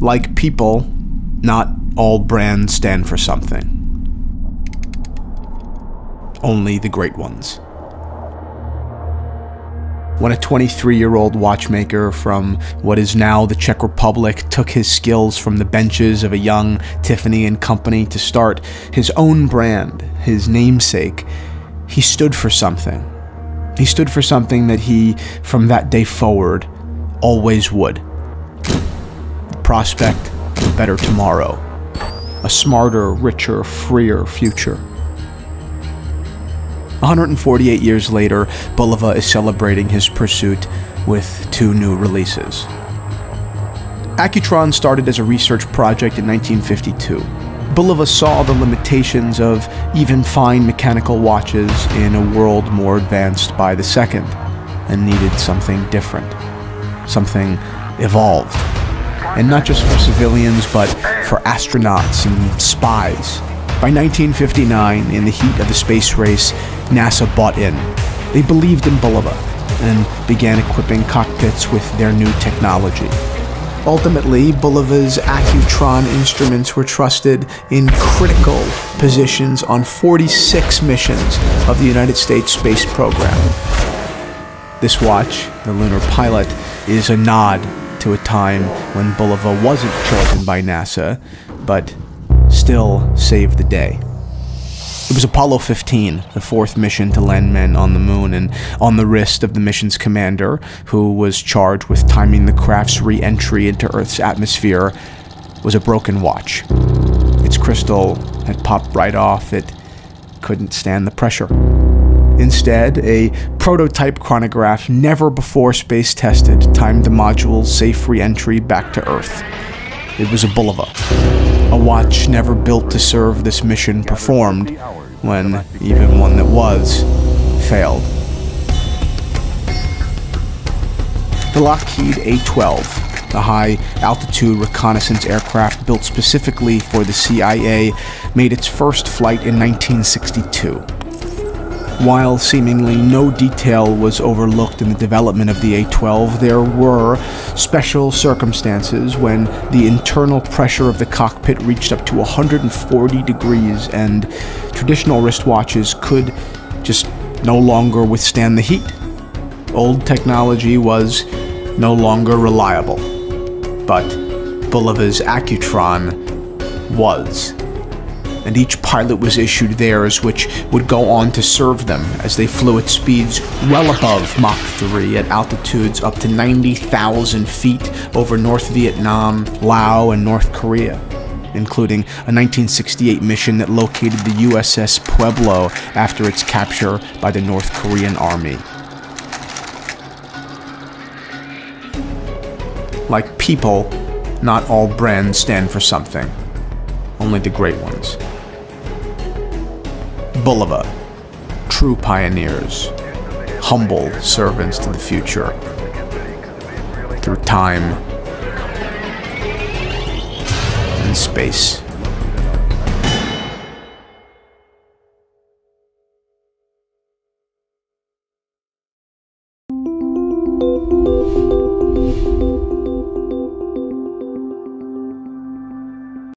Like people, not all brands stand for something. Only the great ones. When a 23 year old watchmaker from what is now the Czech Republic took his skills from the benches of a young Tiffany and Company to start his own brand, his namesake, he stood for something. He stood for something that he, from that day forward, always would prospect a better tomorrow, a smarter, richer, freer future. 148 years later, Bulova is celebrating his pursuit with two new releases. Accutron started as a research project in 1952. Bulova saw the limitations of even fine mechanical watches in a world more advanced by the second, and needed something different, something evolved and not just for civilians, but for astronauts and spies. By 1959, in the heat of the space race, NASA bought in. They believed in Bulova and began equipping cockpits with their new technology. Ultimately, Bulova's Accutron instruments were trusted in critical positions on 46 missions of the United States space program. This watch, the Lunar Pilot, is a nod to a time when Bulova wasn't chosen by NASA, but still saved the day. It was Apollo 15, the fourth mission to land men on the moon, and on the wrist of the mission's commander, who was charged with timing the craft's re entry into Earth's atmosphere, was a broken watch. Its crystal had popped right off, it couldn't stand the pressure. Instead, a prototype chronograph never before space tested timed the module's safe re-entry back to Earth. It was a Bulova. A watch never built to serve this mission performed, when even one that was, failed. The Lockheed A-12, the high-altitude reconnaissance aircraft built specifically for the CIA, made its first flight in 1962. While seemingly no detail was overlooked in the development of the A-12, there were special circumstances when the internal pressure of the cockpit reached up to 140 degrees and traditional wristwatches could just no longer withstand the heat. Old technology was no longer reliable, but Bulova's Accutron was and each pilot was issued theirs, which would go on to serve them as they flew at speeds well above Mach 3 at altitudes up to 90,000 feet over North Vietnam, Laos, and North Korea including a 1968 mission that located the USS Pueblo after its capture by the North Korean Army. Like people, not all brands stand for something, only the great ones. Bulova, true pioneers, humble servants to the future. Through time and space.